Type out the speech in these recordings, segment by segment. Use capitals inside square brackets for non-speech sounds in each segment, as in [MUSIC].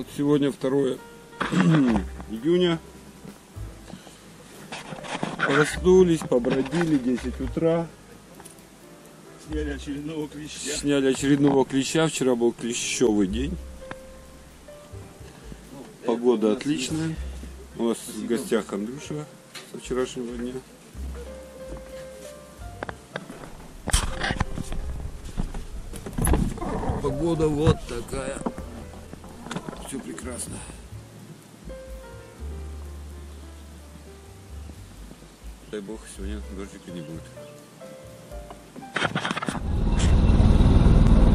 Вот сегодня 2 [CLEARS THROAT] июня. Проснулись, побродили 10 утра. Сняли очередного клеща. Сняли очередного клеща. Вчера был клещевый день. Погода отличная. У нас в гостях Андрюша со вчерашнего дня. Погода вот такая. Все прекрасно. Дай бог, сегодня дождика не будет.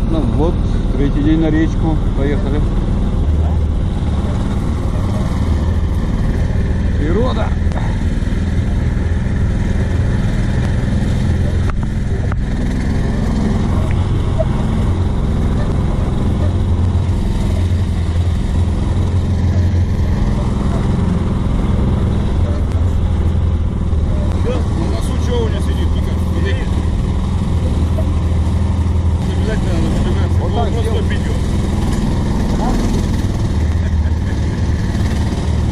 Ну вот, третий день на речку. Поехали. Природа. На носу что у меня сидит, Ника? Видите? Обязательно надо выдвигаться. Вот Вот так просто сделай. идет.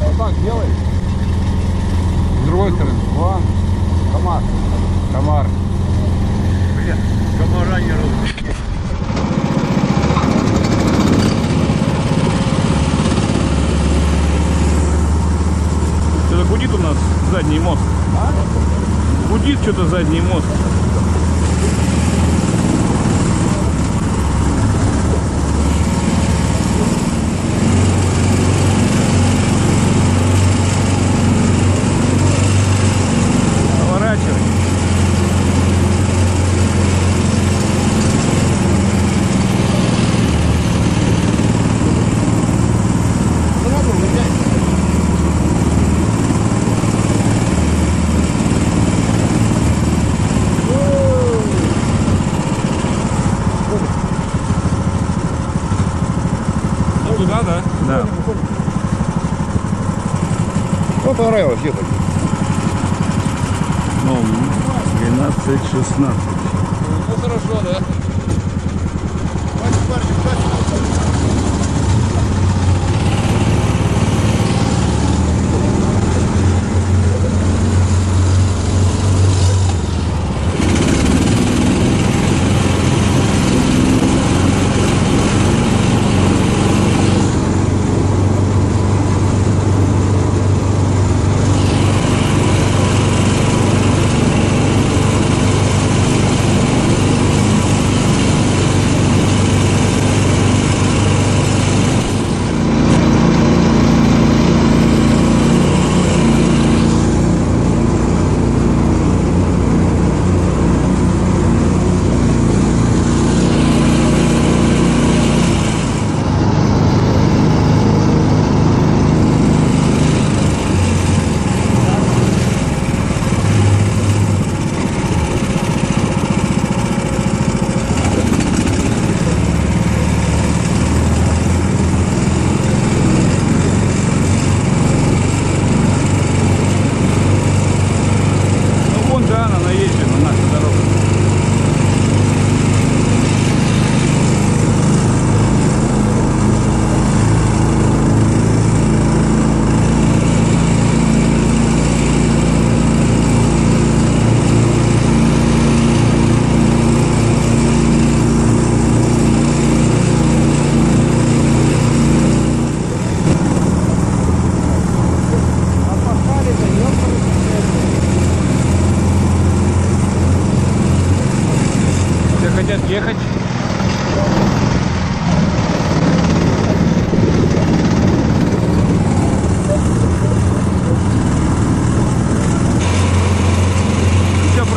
Вот так делай. С другой стороны. О, комар. Комар. Бля, комара не разу. Что-то гудит у нас задний мост. Гудит что-то задний мост. Поворачивай. Ну туда, да? Ну, понравилось, где-то. Ну, 12-16. Ну, хорошо, да?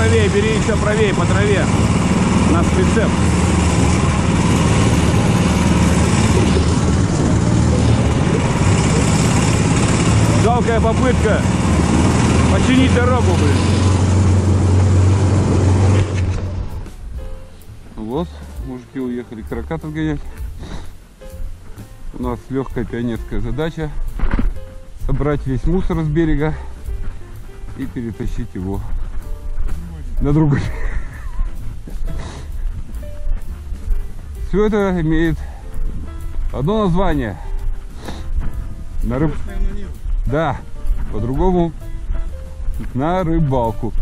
Правее, бери еще правее по траве. Нас прицеп. Жалкая попытка починить дорогу, блин. Вот, мужики уехали каракатов гонять. У нас легкая пионерская задача собрать весь мусор с берега и перетащить его на другой. Все это имеет одно название. На рыб... Да, по-другому на рыбалку.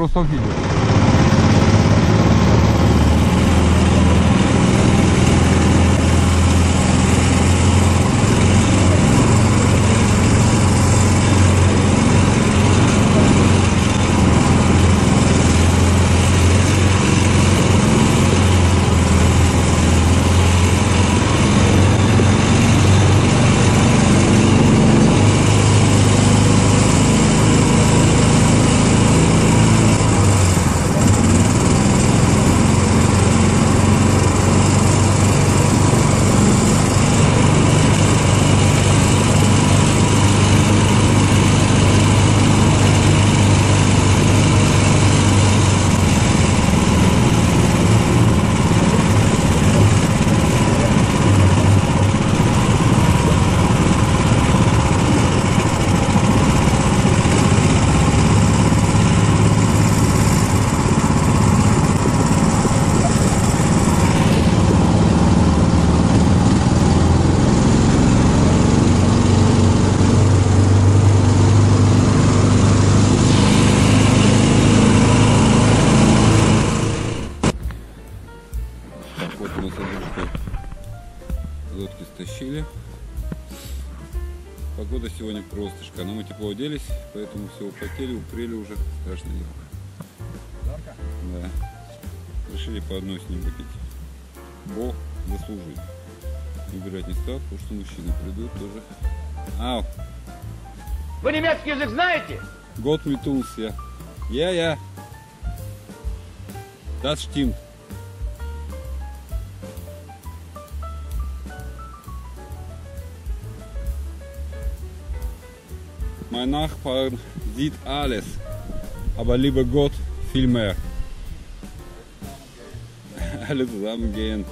pro seu vídeo. Андрюшкой [LAUGHS] лодки стащили. Погода сегодня просто шика. Но мы тепло оделись, поэтому все употели, упрели уже. Страшно дело. Да. Решили по одной с ним выпить. Бо заслужил. Убирать не стал, потому что мужчины придут тоже. Ау, Вы немецкий язык знаете? Ja. Ja, ja. Das stimmt. Mein Nachbar sieht alles, aber lieber Gott viel mehr. [LAUGHS] Alle zusammen gehen.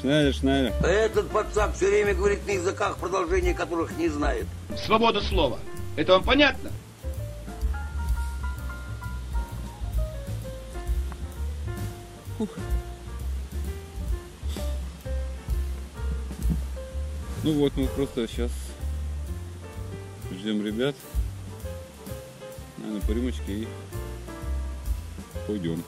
Schneller, schneller. Этот пацак все время говорит на языках, продолжение которых не знает. Свобода слова. Это вам понятно? Ну вот, мы просто сейчас ждем ребят. Наверное, по рюмочке и пойдем.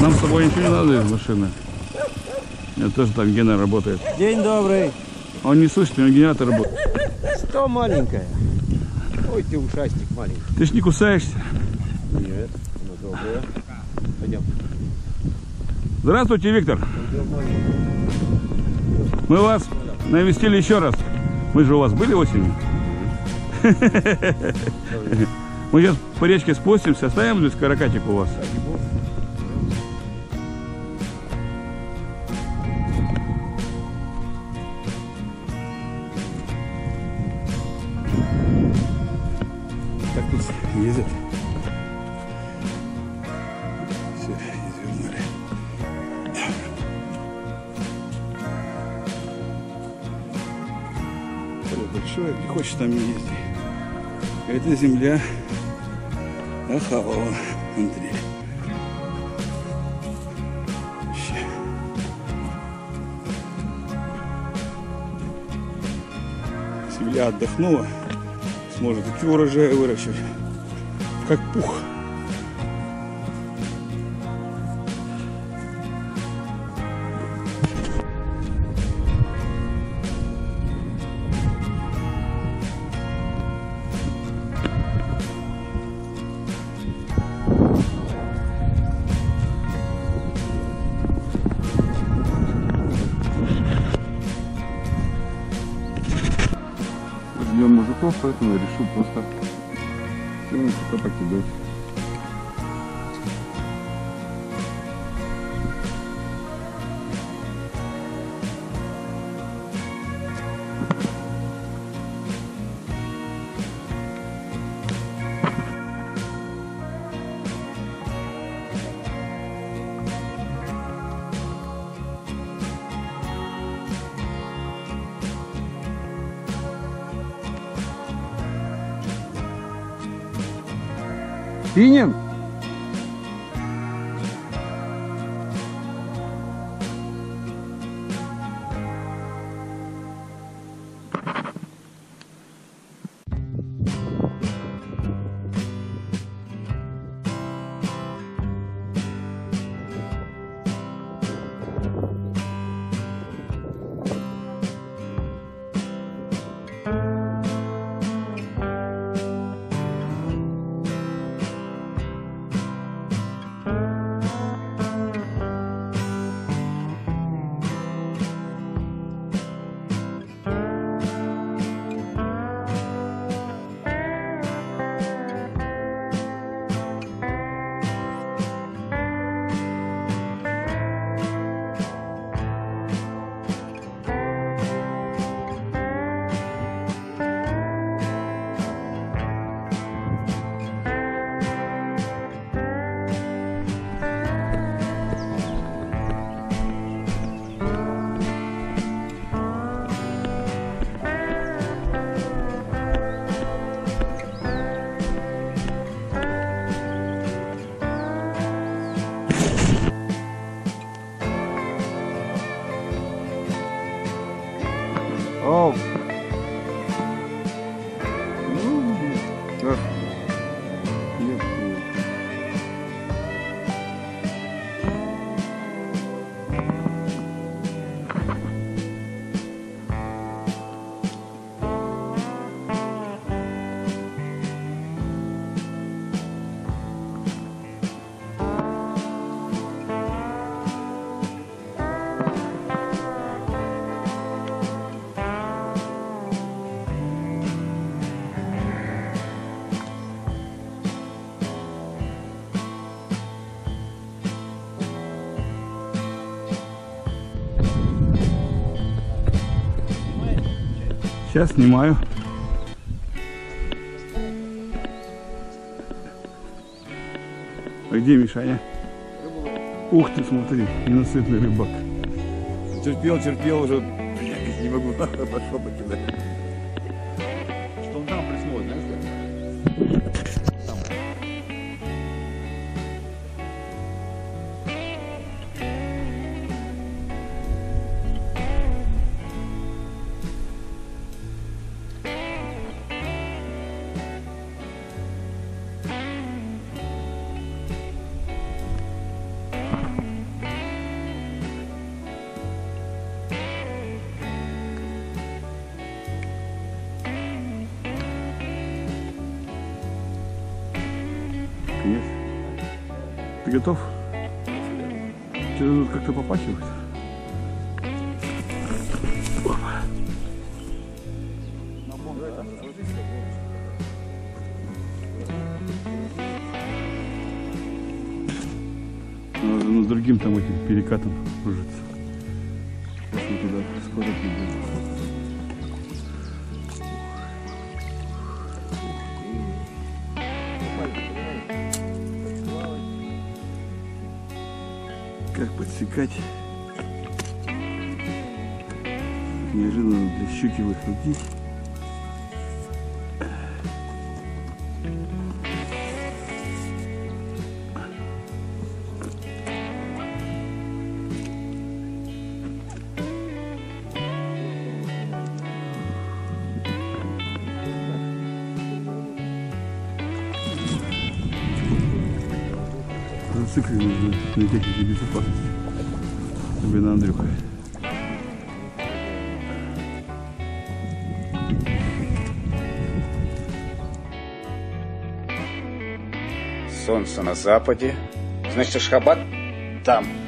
Нам с собой ничего не надо из машины. Это тоже там Гена работает. День добрый. Он не слышит, у него генератор работает. Что маленькая? Ой, ты ушастик маленький. Ты ж не кусаешься. Нет, ну добрая. Пойдем. Здравствуйте, Виктор. Мы вас навестили еще раз. Мы же у вас были осенью. [LAUGHS] Мы сейчас по речке спустимся, оставим здесь каракатик у вас. Ездят. Все, извернули. Поле большое, не хочешь там не езди. Это земля Ахавова. Вообще. Земля отдохнула, сможет такие урожаи выращивать, как пух. Ждем мужиков, поэтому я решил просто пока покидать. Пинин! Оу. Сейчас снимаю. А где Мишаня? Ух ты, смотри, ненасытный рыбак. Терпел, терпел уже. Блядь, не могу, [LAUGHS] пошел покидать. Ты готов? Что тут как-то попахивает? Опа. Надо ну, с другим там этим перекатом кружиться. Если туда скорость не Как подсекать неожиданно для щуки выходить. Зациклены на, на технике безопасности. Особенно Андрюха. Солнце на западе. Значит, Ашхабад там.